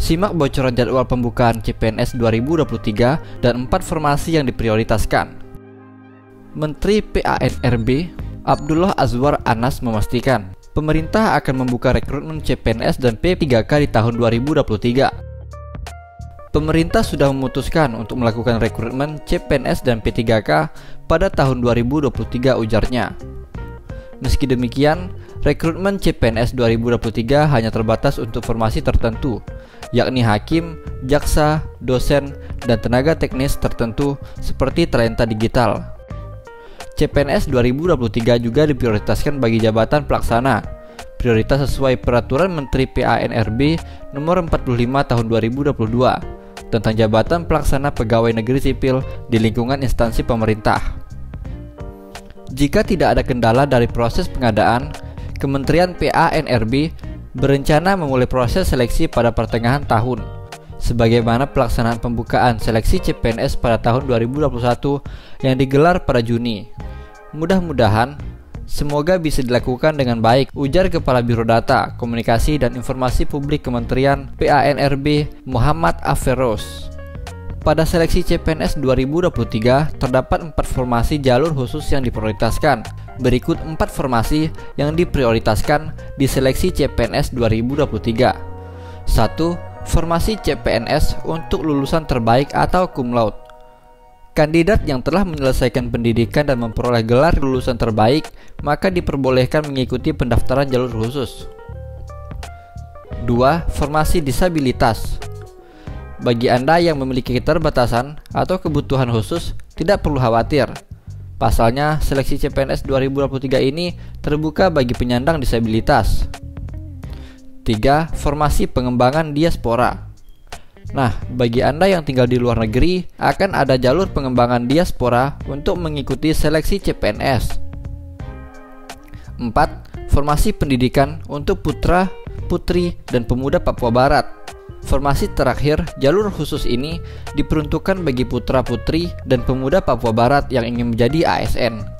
Simak bocoran jadwal pembukaan CPNS 2023 dan empat formasi yang diprioritaskan. Menteri PANRB Abdullah Azwar Anas memastikan pemerintah akan membuka rekrutmen CPNS dan P3K di tahun 2023. Pemerintah sudah memutuskan untuk melakukan rekrutmen CPNS dan P3K pada tahun 2023 ujarnya. Meski demikian, rekrutmen CPNS 2023 hanya terbatas untuk formasi tertentu, yakni hakim, jaksa, dosen, dan tenaga teknis tertentu seperti talenta digital. CPNS 2023 juga diprioritaskan bagi jabatan pelaksana, prioritas sesuai peraturan Menteri PANRB nomor 45 tahun 2022 tentang jabatan pelaksana pegawai negeri sipil di lingkungan instansi pemerintah. Jika tidak ada kendala dari proses pengadaan, Kementerian PANRB berencana memulai proses seleksi pada pertengahan tahun. Sebagaimana pelaksanaan pembukaan seleksi CPNS pada tahun 2021 yang digelar pada Juni. Mudah-mudahan Semoga bisa dilakukan dengan baik, ujar Kepala Biro Data, Komunikasi dan Informasi Publik Kementerian PANRB Muhammad Aferos. Pada seleksi CPNS 2023 terdapat empat formasi jalur khusus yang diprioritaskan. Berikut empat formasi yang diprioritaskan di seleksi CPNS 2023. 1. Formasi CPNS untuk lulusan terbaik atau cum laude. Kandidat yang telah menyelesaikan pendidikan dan memperoleh gelar lulusan terbaik, maka diperbolehkan mengikuti pendaftaran jalur khusus. 2. Formasi disabilitas. Bagi Anda yang memiliki keterbatasan atau kebutuhan khusus, tidak perlu khawatir. Pasalnya, seleksi CPNS 2023 ini terbuka bagi penyandang disabilitas. 3. Formasi pengembangan diaspora. Nah, bagi Anda yang tinggal di luar negeri, akan ada jalur pengembangan diaspora untuk mengikuti seleksi CPNS. 4. Formasi pendidikan untuk putra, putri, dan pemuda Papua Barat. Formasi terakhir, jalur khusus ini diperuntukkan bagi putra-putri dan pemuda Papua Barat yang ingin menjadi ASN.